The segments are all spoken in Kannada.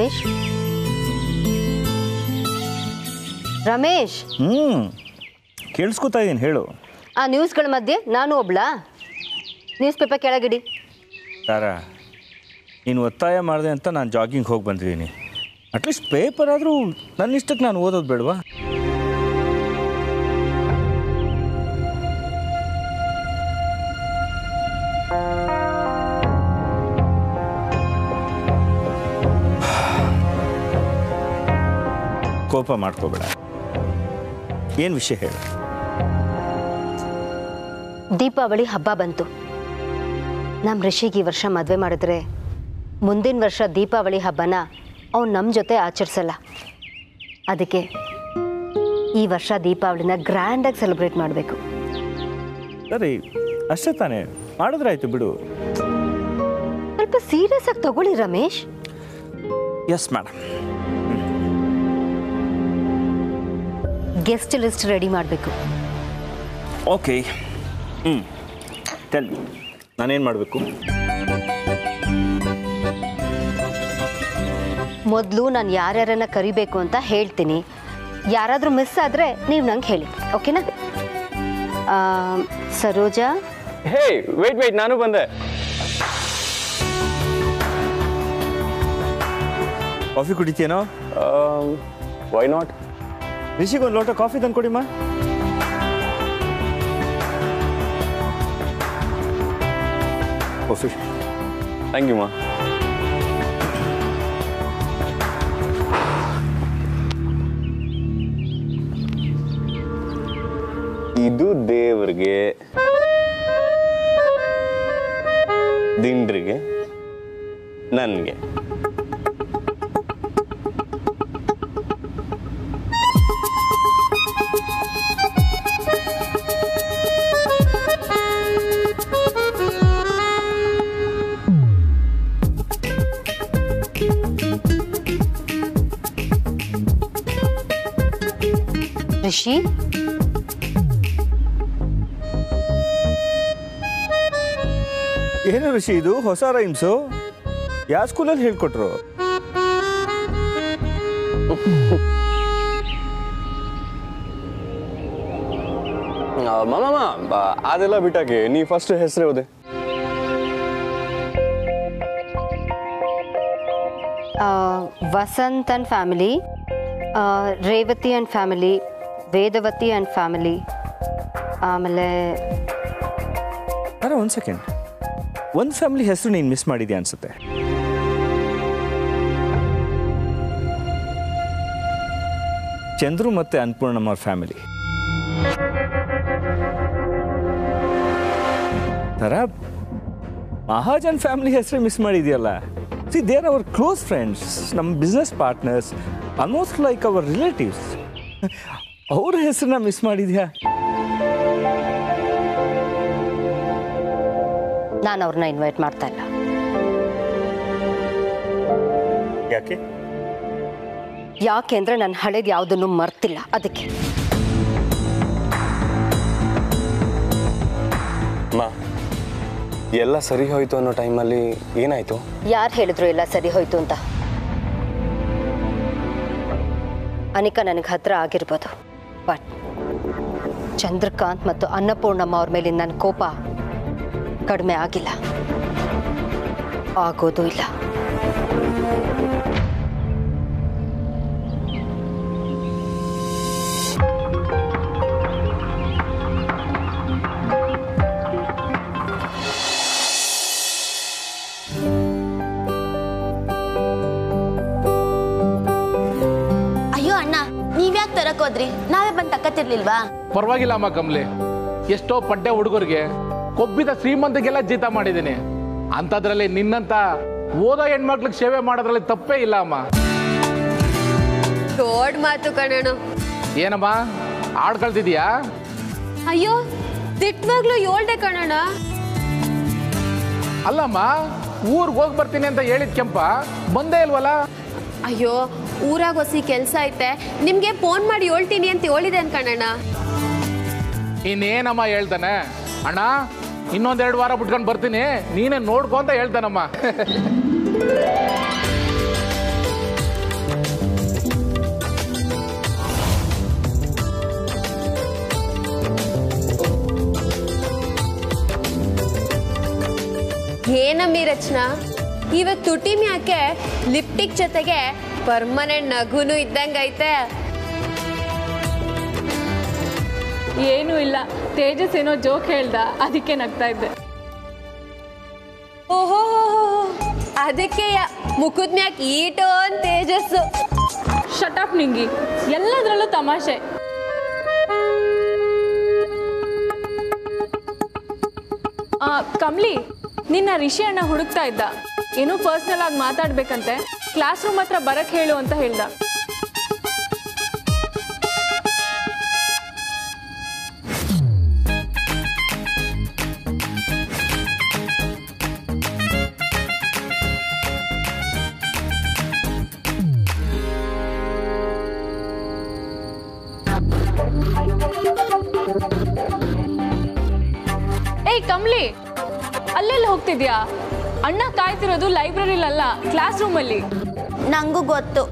ರಮೇಶ್? ರಮೇಶ್? ಹ್ಞೂ ಕೇಳಿಸ್ಕೊತಾ ಇದ್ದೀನಿ ಹೇಳು. ಆ ನ್ಯೂಸ್ಗಳ ಮಧ್ಯೆ ನಾನು ಒಬ್ಳಾ? News paper ಕೆಳಗಿಡಿ. ತಾರಾ ನೀನು ಒತ್ತಾಯ ಮಾಡಿದೆ ಅಂತ ನಾನು ಜಾಗಿಂಗ್ ಹೋಗಿ ಬಂದಿದ್ದೀನಿ. ಅಟ್ಲೀಸ್ಟ್ ಪೇಪರ್ ಆದರೂ ನನ್ನ ಇಷ್ಟಕ್ಕೆ ನಾನು ಓದೋದು ಬೇಡವಾ? ಕೋಪ ಮಾಡ್ಕೋಬೇಡ. ಏನು ವಿಷಯ ಹೇಳು. ದೀಪಾವಳಿ ಹಬ್ಬ ಬಂತು. ನಮ್ಮ ಋಷಿಗೆ ಈ ವರ್ಷ ಮದುವೆ ಮಾಡಿದ್ರೆ ಮುಂದಿನ ವರ್ಷ ದೀಪಾವಳಿ ಹಬ್ಬನ ಅವ್ನು ನಮ್ಮ ಜೊತೆ ಆಚರಿಸಲ್ಲ. ಅದಕ್ಕೆ ಈ ವರ್ಷ ದೀಪಾವಳಿನ ಗ್ರ್ಯಾಂಡಾಗಿ ಸೆಲೆಬ್ರೇಟ್ ಮಾಡಬೇಕು. ಸರಿ ಅಷ್ಟೇ ತಾನೇ. ಮಾಡಿದ್ರಾಯ್ತು ಬಿಡು. ಸ್ವಲ್ಪ ಸೀರಿಯಸ್ ಆಗಿ ತಗೊಳ್ಳಿ Ramesh. Yes madam guest list ready ಮಾಡಬೇಕು. ಓಕೆ. ಹ್ಞೂ ಟೆಲ್ ನಾನೇನು ಮಾಡಬೇಕು? ಮೊದಲು ನಾನು ಯಾರ್ಯಾರನ್ನ ಕರಿಬೇಕು ಅಂತ ಹೇಳ್ತೀನಿ. ಯಾರಾದರೂ ಮಿಸ್ ಆದರೆ ನೀವು ನಂಗೆ ಹೇಳಿ. ಓಕೆನಾ? ಆ, ಸರೋಜಾ? ಹೇ ವೇಟ್ ವೇಟ್ ನಾನು ಬಂದೆ. ಕಾಫಿ ಕುಡಿತೀನೋ ವೈ ನಾಟ್ ರಿಷಿಗೆ ಒಂದು ಲೋಟ ಕಾಫಿ ತಂದು ಕೊಡಿಮ್ಮ. ಥ್ಯಾಂಕ್ ಯು ಮಾ ಇದು ದೇವ್ರಿಗೆ ದಿಂಡ್ರಿಗೆ ನನಗೆ. ರಿಷಿ ಏನು ಋಷಿ ಇದು? ಹೊಸ ರೈಮ್ಸು ಯಾವ ಸ್ಕೂಲಲ್ಲಿ ಹೇಳ್ಕೊಟ್ರು? ಮಾಮ ಅದೆಲ್ಲ ಬಿಟ್ಟಾಕಿ ನೀ ಫಸ್ಟ್ ಹೆಸರು ಹೋದೆ Vasanth and family Revathi and family Vedavathi and family ಆಮೇಲೆ ಅರೆ ಒಂದು ಸೆಕೆಂಡ್ ಒಂದು ಫ್ಯಾಮಿಲಿ ಹೆಸರು ನೀನು ಮಿಸ್ ಮಾಡಿದ್ಯಾ ಅನ್ಸುತ್ತೆ? ಚಂದ್ರು ಮತ್ತೆ ಅನ್ನಪೂರ್ಣಮ್ಮ ಫ್ಯಾಮಿಲಿ ಥರ ಮಹಾಜನ್ ಫ್ಯಾಮಿಲಿ ಹೆಸರು miss ಮಾಡಿದ್ಯಲ್ಲ? See there our close friends ನಮ್ಮ business partners almost like our relatives ಅವ್ರ ಹೆಸರನ್ನ ಮಿಸ್ ಮಾಡಿದ್ಯಾ? ನಾನು ಅವ್ರನ್ನ ಇನ್ವೈಟ್ ಮಾಡ್ತಾ ಇಲ್ಲ. ಯಾಕೆ? ಯಾಕೆ ನನ್ನ ನಾನು ಹಳೇದು ಯಾವುದನ್ನು ಮರ್ತಿಲ್ಲ ಅದಕ್ಕೆ. ಮಾ ಎಲ್ಲ ಸರಿ ಹೋಯ್ತು ಅನ್ನೋ ಟೈಮಲ್ಲಿ ಏನಾಯ್ತು? ಯಾರು ಹೇಳಿದ್ರು ಎಲ್ಲ ಸರಿ ಹೋಯ್ತು ಅಂತ? ಅನಿಕಾ ನನಗೆ ಹತ್ರ ಆಗಿರ್ಬೋದು. ಬಟ್. ಚಂದ್ರಕಾಂತ್ ಮತ್ತು ಅನ್ನಪೂರ್ಣಮ್ಮ ಅವ್ರ ಮೇಲಿನ ನನ್ನ ಕೋಪ ಕಡಿಮೆ ಆಗಿಲ್ಲ. ಆಗೋದು ಇಲ್ಲ. ಅಯ್ಯೋ ಅಣ್ಣ, ನೀವ್ಯಾಕೆ ತರಕ್ ಹೋದ್ರಿ? ನಾವೇ ಬಂದ್ ಪರವಾಗಿಲ್ಲ ಅಮ್ಮ ಕಮ್ಲಿ. ಎಷ್ಟೋ ಪಡ್ಡೆ ಹುಡುಗರಿಗೆ ಕೊಬ್ಬಿದ ಶ್ರೀಮಂತಿಗೆಲ್ಲ ಜೀತ ಮಾಡಿದ್ದೀನಿ. ಅಂಥದ್ರಲ್ಲಿ ನಿನ್ನಂತ ಓದೋ ಹೆಣ್ಮಕ್ಳಿಗೆ ಸೇವೆ ಮಾಡೋದ್ರಲ್ಲಿ ತಪ್ಪೇ ಇಲ್ಲ ಅಮ್ಮ. ದೊಡ್ಡ ಮಾತು ಕಣ ಏನಮ್ಮ? ಹಾಡ್ ಕಳ್ತಿದ್ಯಾ ಅಯ್ಯೋ ದಿಟ್ವಾಗ್ಲೂ ಏಳ್ದೆ ಕಣಣ ಅಲ್ಲಮ್ಮ ಊರ್ಗ್ ಹೋಗ್ಬರ್ತೀನಿ ಅಂತ ಹೇಳಿದ್ ಕೆಂಪ ಬಂದೇ ಇಲ್ವಲ್ಲ? ಅಯ್ಯೋ ಊರಾಗೊಸಿ ಕೆಲಸ ಐತೆ. ನಿಮಗೆ ಫೋನ್ ಮಾಡಿ ಹೇಳ್ತೀನಿ ಅಂತ ಹೇಳಿದೆ ಅನ್ಕಣಣ್ಣ ಇನ್ನೇನಮ್ಮ ಹೇಳ್ತಾನೆ ಅಣ್ಣ ಇನ್ನೊಂದೆರಡು ವಾರ ಬಿಟ್ಕೊಂಡು ಬರ್ತೀನಿ. ನೀನೇ ನೋಡ್ಕೊ ಅಂತ ಹೇಳ್ತಾನಮ್ಮ ಏನಮ್ಮಿ ರಚನಾ ಇವತ್ತು ತುಟಿಮ್ಯಾಕೆ ಲಿಪ್ಟಿಕ್ ಜೊತೆಗೆ ಪರ್ಮನೆಂಟ್ ನಗುನು ಇದ್ದಂಗೈತೆ. ಏನೂ ಇಲ್ಲ. ತೇಜಸ್ ಏನೋ ಜೋಕ್ ಹೇಳ್ದ. ಅದಕ್ಕೆ ನಗ್ತಾ ಇದ್ದೆ. ಓಹೋ ಅದಕ್ಕೆ ಮುಖದ ಮ್ಯಾಕ್ ಈಟೋ ಅಂತ ತೇಜಸ್ಸು? ಶಟಪ್ ನಿಂಗಿ. ಎಲ್ಲದರಲ್ಲೂ ತಮಾಷೆ. ಆ, ಕಮ್ಲಿ ನಿನ್ನ ಋಷಿ ಅಣ್ಣ ಹುಡುಕ್ತಾ ಇದ್ದ. ಏನೋ ಪರ್ಸ್ನಲ್ ಆಗಿ ಮಾತಾಡ್ಬೇಕಂತೆ? ಕ್ಲಾಸ್ ರೂಮ್ ಹತ್ರ ಬರಕ್ ಹೇಳು ಅಂತ ಹೇಳ್ದ. ಏಯ್ ಕಮ್ಲಿ ಅಲ್ಲೆಲ್ಲ ಹೋಗ್ತಿದ್ಯಾ? ಅಣ್ಣ ಕಾಯ್ತಿರೋದು ಲೈಬ್ರರಿಲಲ್ಲ ಕ್ಲಾಸ್ ರೂಮಲ್ಲಿ ನಂಗೂ ಗೊತ್ತು.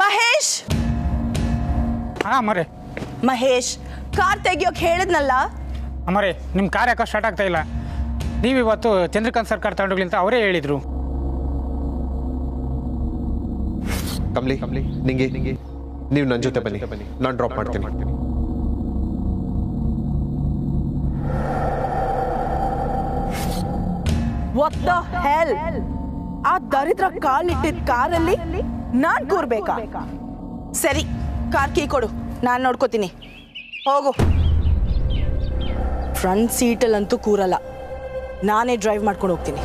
ಮಹೇಶ್! ಹಾಂ ಮರೆ. ಮಹೇಶ್ ಕಾರ್ ತೆಗಿಯೋಕ್ ಹೇಳಿದ್ನಲ್ಲ? ಅಮರೆ ನಿಮ್ಮ ಕಾರ್ ಯಾಕೋ ಸ್ಟಾರ್ಟ್ ಆಗ್ತಾ ಇಲ್ಲ? ನೀವು ಇವತ್ತು ಚಂದ್ರಕಾಂತ್ ಸರ್ಕಾರ ತಗೊಂಡೋಗ್ಲಿ ಅಂತ ಅವರೇ ಹೇಳಿದ್ರು. ಕಮ್ಲಿ ಕಮ್ಲಿ ನಿಂಗೆ ನಿಂಗೆ. ನೀವು ನನ್ನ ಜೊತೆ ಬನ್ನಿ. ಬನ್ನಿ ನಾನು ಡ್ರಾಪ್ ಮಾಡ್ತೀನಿ ಮಾಡ್ತೀನಿ. ವಾಟ್ ದ ಹೆಲ್ ಆ ದರಿದ್ರ ಕಾಲಿಟ್ಟಿದ್ ಕಾರಲ್ಲಿ ನಾನ್ ಕೂರ್ಬೇಕಾ? ಸರಿ, ಕಾರ್ ಕೀ ಕೊಡು. ನಾನ್ ನೋಡ್ಕೋತೀನಿ. ಹೋಗು. ಫ್ರಂಟ್ ಸೀಟಲ್ಲಂತೂ ಕೂರಲ್ಲ. ನಾನೇ ಡ್ರೈವ್ ಮಾಡ್ಕೊಂಡು ಹೋಗ್ತೀನಿ.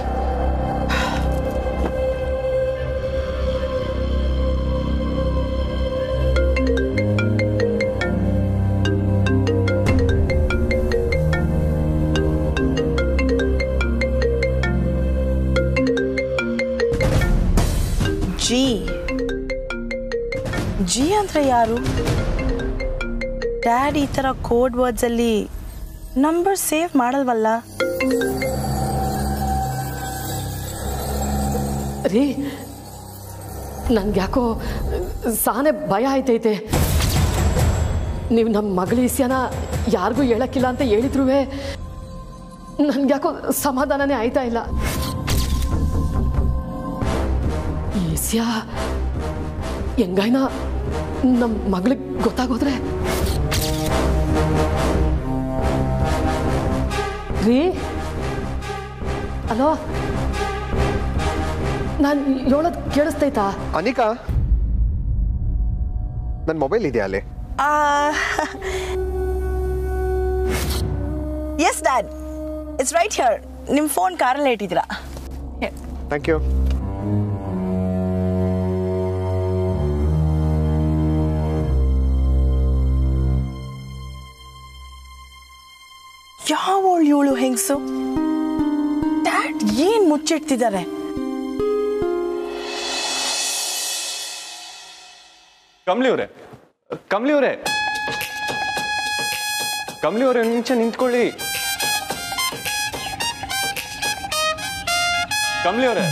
ಅಂದ್ರೆ ಯಾರು? ಡ್ಯಾಡ್ ಈ ಥರ ಕೋಡ್ ವರ್ಡ್ಸಲ್ಲಿ ನಂಬರ್ ಸೇವ್ ಮಾಡಲ್ವಲ್ಲ? ರೀ ನನ್ಗೆ ಯಾಕೋ ಸಾನೆ ಭಯ ಆಯ್ತೈತೆ. ನೀವು ನಮ್ಮ ಮಗಳ ಇಸ್ಯಾನ ಯಾರಿಗೂ ಹೇಳಕ್ಕಿಲ್ಲ ಅಂತ ಹೇಳಿದ್ರು ನನ್ಗೆ ಯಾಕೋ ಸಮಾಧಾನನೇ ಆಯ್ತಾ ಇಲ್ಲ. ಈ ಹೆಂಗಾಯ್ನ ನಮ್ಮ ಮಗಳಿಗೆ ಗೊತ್ತಾಗೋದ್ರೆ? ರೀ? ಅಲೋ? ನಾನು ಹೇಳೋದು ಕೇಳಿಸ್ತೈತಾ? ಅನಿಕಾ? ನನ್ನ ಮೊಬೈಲ್ ಇದೆಯಾ ಅಲ್ಲಿ? Yes dad it's right here ನಿಮ್ಮ ಫೋನ್ ಕಾರಲ್ಲಿ ಇಟ್ಟಿದ್ದೀರಾ? ಥ್ಯಾಂಕ್ ಯು ಯಾವಳು ಇವಳು ಹೆಂಗಸು? ಡ್ಯಾಡ್ ಏನ್ ಮುಚ್ಚಿಡ್ತಿದ್ದಾರೆ ಕಮ್ಲಿ ಅವರೇ ಕಮ್ಲಿ ಅವರೇ. ಕಮ್ಲಿ ಅವರೇ ನಿಮಿಷ ನಿಂತ್ಕೊಳ್ಳಿ. ಕಮ್ಲಿ ಅವರೇ.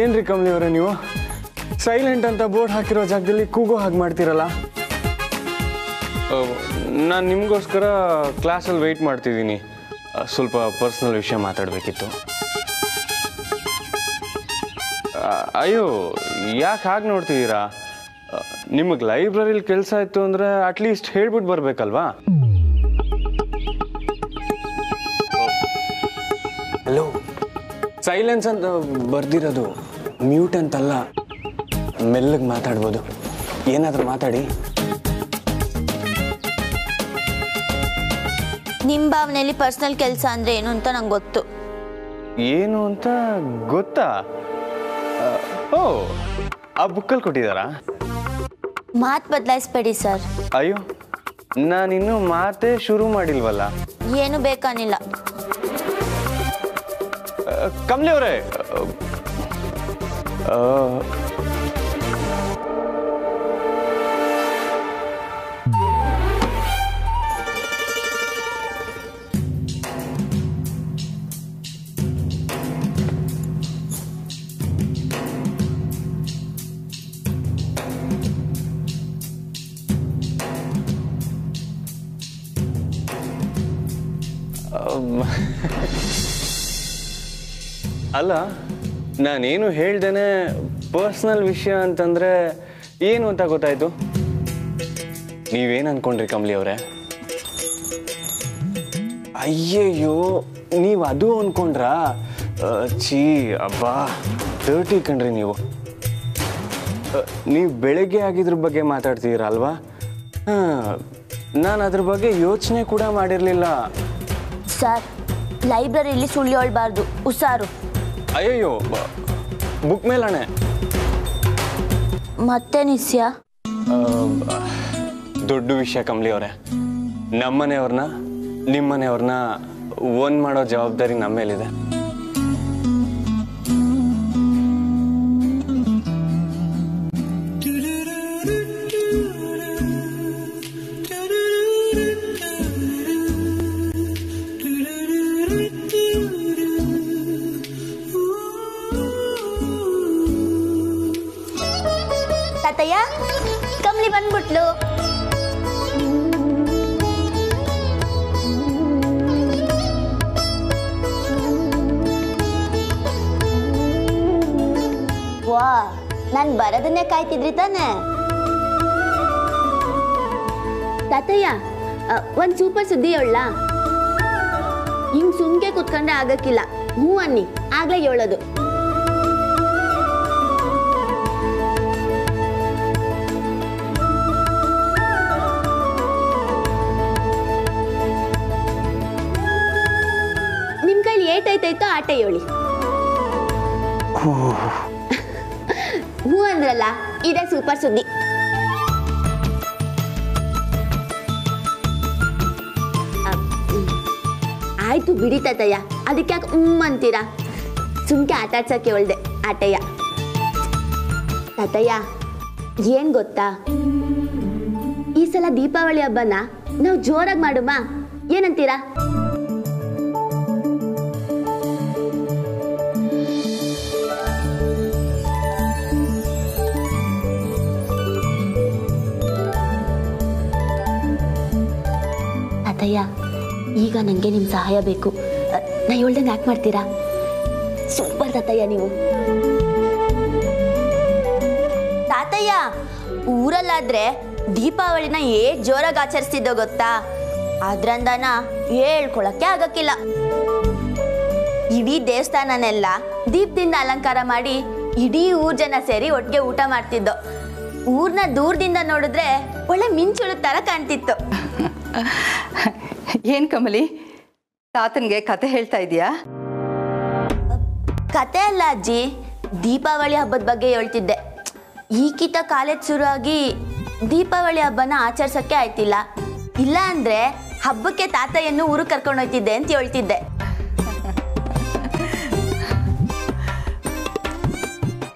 ಏನ್ರಿ ಕಮಲಿ ಅವರೇ ನೀವು? ಸೈಲೆಂಟ್ ಅಂತ ಬೋರ್ಡ್ ಹಾಕಿರೋ ಜಾಗದಲ್ಲಿ ಕೂಗೋ ಹಾಗೆ ಮಾಡ್ತೀರಲ್ಲ? ನಾನು ನಿಮಗೋಸ್ಕರ ಕ್ಲಾಸಲ್ಲಿ ವೆಯ್ಟ್ ಮಾಡ್ತಿದ್ದೀನಿ. ಸ್ವಲ್ಪ ಪರ್ಸ್ನಲ್ ವಿಷಯ ಮಾತಾಡಬೇಕಿತ್ತು. ಅಯ್ಯೋ, ಯಾಕೆ ಹಾಗೆ ನೋಡ್ತಿದ್ದೀರಾ? ನಿಮಗೆ ಲೈಬ್ರರಿಲಿ ಕೆಲಸ ಇತ್ತು ಅಂದರೆ ಅಟ್ಲೀಸ್ಟ್ ಹೇಳ್ಬಿಟ್ಟು ಬರಬೇಕಲ್ವಾ? ಸೈಲೆನ್ಸ್ ಅಂತ ಬರ್ದಿರೋದು ಮ್ಯೂಟ್ ಅಂತಲ್ಲ. ಮೆಲ್ಲಗೆ ಮಾತಾಡ್ಬೋದು. ಏನಾದರೂ ಮಾತಾಡಿ. ನಿಮ್ಮ ಭಾವನೆಯಲ್ಲಿ ಪರ್ಸನಲ್ ಕೆಲಸ ಅಂದ್ರೆ ಏನು ಅಂತ ನಂಗೆ ಗೊತ್ತು. ಏನು ಅಂತ ಗೊತ್ತಾ? ಓ ಆ ಬುಕ್ಕಲ್ಲಿ ಕೊಟ್ಟಿದ್ದಾರಾ? ಮಾತು ಬದಲಾಯಿಸ್ಬೇಡಿ ಸರ್. ಅಯ್ಯೋ ನಾನಿನ್ನೂ ಮಾತೇ ಶುರು ಮಾಡಿಲ್ವಲ್ಲ? ಏನು ಬೇಕಾನಿಲ್ಲ ಆ, ಕಮ್ಲಿ ಅವರೇ ಅಲ್ಲ ನಾನೇನು ಹೇಳ್ದೇನೆ ಪರ್ಸ್ನಲ್ ವಿಷಯ ಅಂತಂದ್ರೆ ಏನು ಅಂತ ಗೊತ್ತಾಯ್ತು? ನೀವೇನು ಅನ್ಕೊಂಡ್ರಿ ಕಮಲಿ ಅವರೇ? ಅಯ್ಯಯ್ಯೋ ನೀವು ಅದು ಅನ್ಕೊಂಡ್ರಾ? ಆ, ಛೀ ಅಬ್ಬಾ ಡರ್ಟಿ ಕಣ್ರಿ ನೀವು. ನೀವು ಬೆಳಗ್ಗೆ ಆಗಿದ್ರ ಬಗ್ಗೆ ಮಾತಾಡ್ತೀರ ಅಲ್ವಾ ನಾನು ಅದ್ರ ಬಗ್ಗೆ ಯೋಚನೆ ಕೂಡ ಮಾಡಿರಲಿಲ್ಲ. ಸರ್ ಲೈಬ್ರರಿಲಿ ಸುಳ್ಳು ಹೇಳ್ಬಾರ್ದು. ಹುಷಾರು. ಅಯ್ಯಯ್ಯೋ ಬುಕ್ ಮೇಲಣೆ ಮತ್ತೆ ನಿಸ್ಯ? ದೊಡ್ಡ ವಿಷಯ ಕಮಲಿ ಅವರೇ. ನಮ್ಮನೆಯವ್ರನ್ನ ನಿಮ್ಮನೆಯವ್ರನ್ನ ಓನ್ ಮಾಡೋ ಜವಾಬ್ದಾರಿ ನಮ್ಮ ಮೇಲಿದೆ ಕಾಯ್ತಿದ್ರಿ ತಾನೆ? ತಾತಯ್ಯ ಒಂದು ಸೂಪರ್ ಸುದ್ದಿ ಹೇಳ ಹಿಂಗ್ ಸುಮ್ಕೆ ಕುತ್ಕೊಂಡ್ರೆ ಆಗಕ್ಕಿಲ್ಲ. ಹ್ಞೂ ಅನ್ನಿ ಆಗ್ಲೇ ಹೇಳೋದು. ನಿಮ್ ಕೈಲಿ ಏಟೈತೈತೋ ಆಟ ಹೇಳಿ. ಹ್ಞೂ ಅಂದ್ರಲ್ಲ ಇದೇ ಸೂಪರ್ ಸುದ್ದಿ. ಆಯ್ತು ಬಿಡಿ ತಾತಯ್ಯ, ಅದಕ್ಕೆ ಯಾಕೆ ಹ್ಮ್ ಅಂತೀರಾ? ಸುಮ್ಕೆ ಆಟ ಆಡ್ಸಕ್ಕೆ ಹೇಳ್ದೆ ಆಟಯ್ಯ. ತಾತಯ್ಯ, ಏನ್ ಗೊತ್ತಾ? ಈ ಸಲ ದೀಪಾವಳಿ ಹಬ್ಬನ ನಾವು ಜೋರಾಗಿ ಮಾಡುಮ? ಏನಂತೀರಾ? ತಾತಯ್ಯ ಈಗ ನನಗೆ ನಿಮ್ಮ ಸಹಾಯ ಬೇಕು. ನಾ ಹೇಳ್ದಂಗೆ ಯಾಕೆ ಮಾಡ್ತೀರಾ? ಸೂಪರ್ ತಾತಯ್ಯ ನೀವು. ತಾತಯ್ಯ, ಊರಲ್ಲಾದ್ರೆ ದೀಪಾವಳಿನ ಏ ಜೋರಾಗಿ ಆಚರಿಸ್ತಿದ್ದೋ ಗೊತ್ತಾ? ಅದ್ರಂದನ ಹೇಳ್ಕೊಳಕ್ಕೆ ಆಗಕ್ಕಿಲ್ಲ. ಇಡೀ ದೇವಸ್ಥಾನನೆಲ್ಲ ದೀಪದಿಂದ ಅಲಂಕಾರ ಮಾಡಿ ಇಡೀ ಊರ್ ಜನ ಸೇರಿ ಒಟ್ಟಿಗೆ ಊಟ ಮಾಡ್ತಿದ್ದೋ. ಊರ್ನ ದೂರದಿಂದ ನೋಡಿದ್ರೆ ಒಳ್ಳೆ ಮಿಂಚುಳು ತರ ಕಾಣ್ತಿತ್ತು. ಏನ್ ಕಮಲಿ? ತಾತನ್ಗೆ ಕತೆ ಹೇಳ್ತಾ ಇದೀಯಾ ಕತೆ ಅಲ್ಲ ಅಜ್ಜಿ. ದೀಪಾವಳಿ ಹಬ್ಬದ ಬಗ್ಗೆ ಹೇಳ್ತಿದ್ದೆ. ಈಕಿತ ಕಾಲೇಜ್ ಶುರುವಾಗಿ ದೀಪಾವಳಿ ಹಬ್ಬನ ಆಚರಿಸಕ್ಕೆ ಆಯ್ತಿಲ್ಲ. ಇಲ್ಲ ಅಂದ್ರೆ ಹಬ್ಬಕ್ಕೆ ತಾತಯ್ಯನ್ನು ಊರು ಕರ್ಕೊಂಡು ಹೋಯ್ತಿದ್ದೆ ಅಂತ ಹೇಳ್ತಿದ್ದೆ.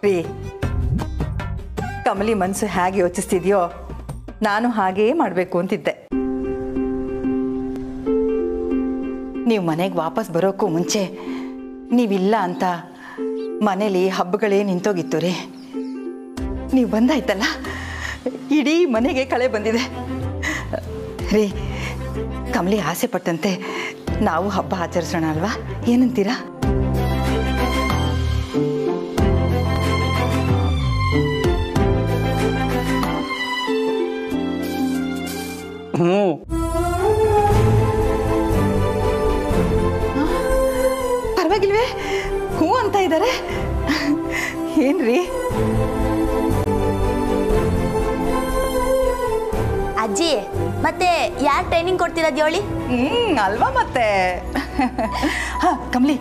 ರೀ ಕಮಲಿ ಮನಸ್ಸು ಹೇಗೆ ಯೋಚಿಸ್ತಿದ್ಯೋ ನಾನು ಹಾಗೇ ಮಾಡಬೇಕು ಅಂತಿದ್ದೆ. ನೀವು ಮನೆಗೆ ವಾಪಸ್ ಬರೋಕ್ಕೂ ಮುಂಚೆ ನೀವಿಲ್ಲ ಅಂತ ಮನೇಲಿ ಹಬ್ಬಗಳೇ ನಿಂತೋಗಿತ್ತು ರೀ ನೀವು ಬಂದಾಯ್ತಲ್ಲ? ಇಡೀ ಮನೆಗೆ ಕಳೆ ಬಂದಿದೆ. ರೀ, ಕಮಲಿ ಆಸೆ ಪಟ್ಟಂತೆ ನಾವು ಹಬ್ಬ ಆಚರಿಸೋಣ ಅಲ್ವಾ? ಏನಂತೀರಾ? ಅಲ್ವಾ ಮತ್ತೆ? ಹಾ ಕಮಲಿ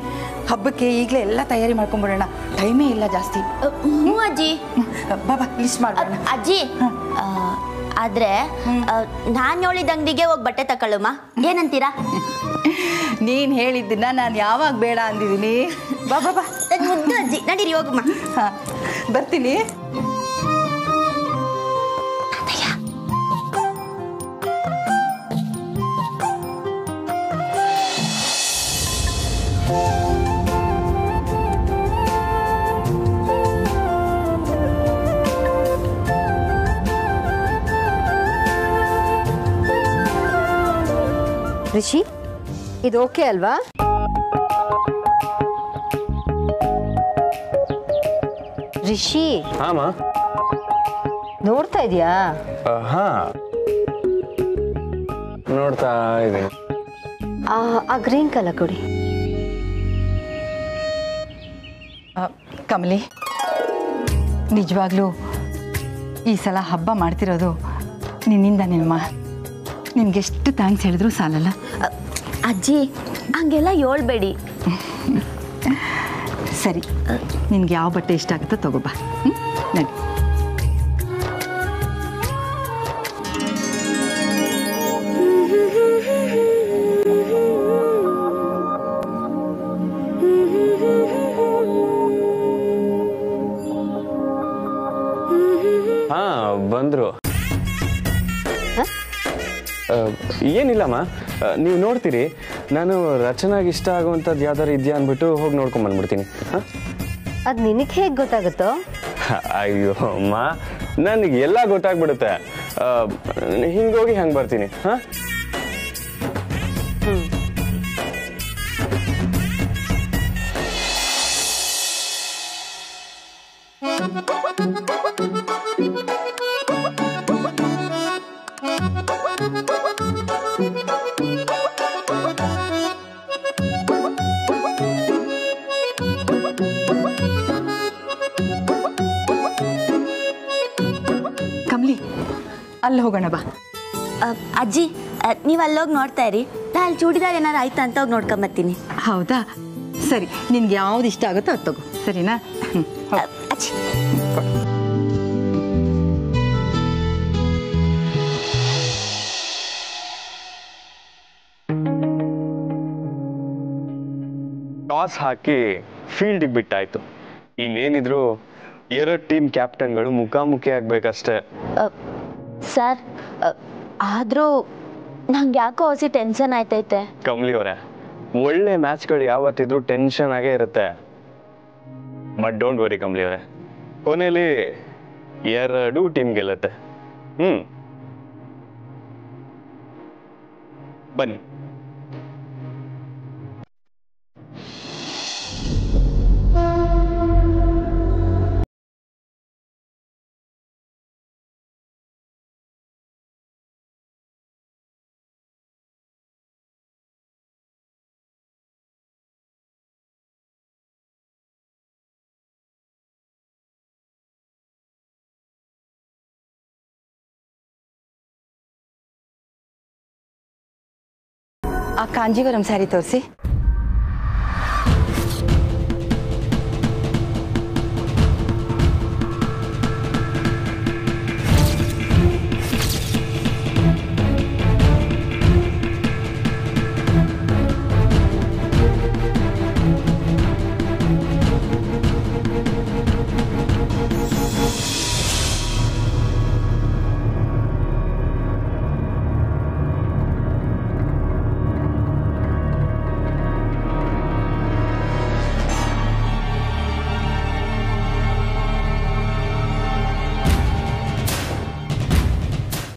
ಹಬ್ಬಕ್ಕೆ ಈಗಲೇ ಎಲ್ಲ ತಯಾರಿ ಮಾಡ್ಕೊಂಡ್ಬಿಡೋಣ. ಟೈಮೇ ಇಲ್ಲ ಜಾಸ್ತಿ. ಹ್ಞೂ ಅಜ್ಜಿ. ಬಾಬಾ ಲಿಸ್ಟ್ ಮಾಡೋಣ ಅಜ್ಜಿ ಆದ್ರೆ ನಾನು ಹೇಳಿದ ಅಂಗಡಿಗೆ ಹೋಗಿ ಬಟ್ಟೆ ತಕೊಳ್ಳಮ್ಮ ಏನಂತೀರಾ? ನೀನ್ ಹೇಳಿದ್ದನ್ನ ನಾನು ಯಾವಾಗ ಬೇಡ ಅಂದಿದ್ದೀನಿ. ಬಾ ಬಾ ಬಾ. ಮುದ್ದು ಅಜ್ಜಿ. ನಡೀರಿ ಹೋಗಮ್ಮ ಹಾ, ಬರ್ತೀನಿ. ರಿಷಿ ಇದು ಓಕೆ ಅಲ್ವಾ? ರಿಷಿ. ಹಾಂ ಮಾ. ನೋಡ್ತಾ ಇದೀಯಾ? ಹಾ. ನೋಡ್ತಾ ಇದ್ದೀನಿ. ಆ ಆ ಗ್ರೀನ್ ಕಲರ್ ಕೊಡಿ. ಆ, ಕಮಲಿ ನಿಜವಾಗ್ಲೂ ಈ ಸಲ ಹಬ್ಬ ಮಾಡ್ತಿರೋದು ನಿನ್ನಿಂದ ನಿನ್ಮ ಎಷ್ಟು ಥ್ಯಾಂಕ್ಸ್ ಹೇಳಿದ್ರು ಸಾಲಲ್ಲ. ಅಜ್ಜಿ ಹಂಗೆಲ್ಲ ಹೇಳ್ಬೇಡಿ. ಸರಿ ನಿನ್ಗೆ ಯಾವ ಬಟ್ಟೆ ಇಷ್ಟ ಆಗುತ್ತೋ ತಗೋಬಾ ಏನಿಲ್ಲಮ್ಮ. ನೀವು ನೋಡ್ತೀರಿ ನಾನು ರಚನಾಗಿ ಇಷ್ಟ ಆಗುವಂಥದ್ದು ಯಾವ್ದಾರು ಇದೆಯಾ ಅಂದ್ಬಿಟ್ಟು ಹೋಗಿ ನೋಡ್ಕೊಂಡ್ ಬಂದ್ಬಿಡ್ತೀನಿ. ಅದು ನಿನಗೆ ಹೇಗೆ ಗೊತ್ತಾಗುತ್ತೋ? ಅಯ್ಯೋ ಅಮ್ಮ ನನಗೆ ಎಲ್ಲ ಗೊತ್ತಾಗ್ಬಿಡುತ್ತೆ. ಹಿಂಗೋಗಿ ಹಂಗೆ ಬರ್ತೀನಿ. ಹಾಂ? ಅಲ್ಲಿ ಹೋಗೋಣ ಬಾ. ಅಜ್ಜಿ ನೀವು ಅಲ್ಲೋಗಿ ನೋಡ್ತಾ ಇರಿ. ನಾ ಅಲ್ಲಿ ಚೂಡಿದಾರ್ ಏನಾರು ಆಯ್ತಾ ಅಂತ ಹೋಗಿ ನೋಡ್ಕೊಂಬರ್ತೀನಿ ಹೌದಾ? ಸರಿ ನಿನ್ಗೆ ಯಾವ್ದು ಇಷ್ಟ ಆಗುತ್ತೋ ಅದು ತಗೋ. ಸರಿನಾ? ಅಜ್ಜಿ. ಟಾಸ್ ಹಾಕಿ ಫೀಲ್ಡಿಗೆ ಬಿಟ್ಟಾಯ್ತು. ಇನ್ನೇನಿದ್ರು ಎರಡು ಟೀಮ್ ಕ್ಯಾಪ್ಟನ್ಗಳು ಮುಖಾಮುಖಿ ಆಗ್ಬೇಕಷ್ಟೇ. ಸರ್ ಆದ್ರೂ ನಂಗೆ ಯಾಕೋ ಹೊಸಿ ಟೆನ್ಷನ್ ಆಯ್ತೈತೆ. ಕಮಲಿ ಅವರೇ, ಒಳ್ಳೆ ಮ್ಯಾಚ್ಗಳು ಯಾವತ್ತಿದ್ರು ಟೆನ್ಷನ್ ಆಗೇ ಇರುತ್ತೆ. ಬಟ್ ಡೋಂಟ್ ವರಿ ಕಮ್ಲಿ ಅವರೇ ಕೊನೆಯಲ್ಲಿ ಎರಡು ಟೀಮ್ ಗೆಲ್ಲತ್ತೆ. ಹ್ಮ್. ಬನ್ನಿ. ಆ ಕಾಂಜೀವರಂ ಸ್ಯಾರಿ ತೋರಿಸಿ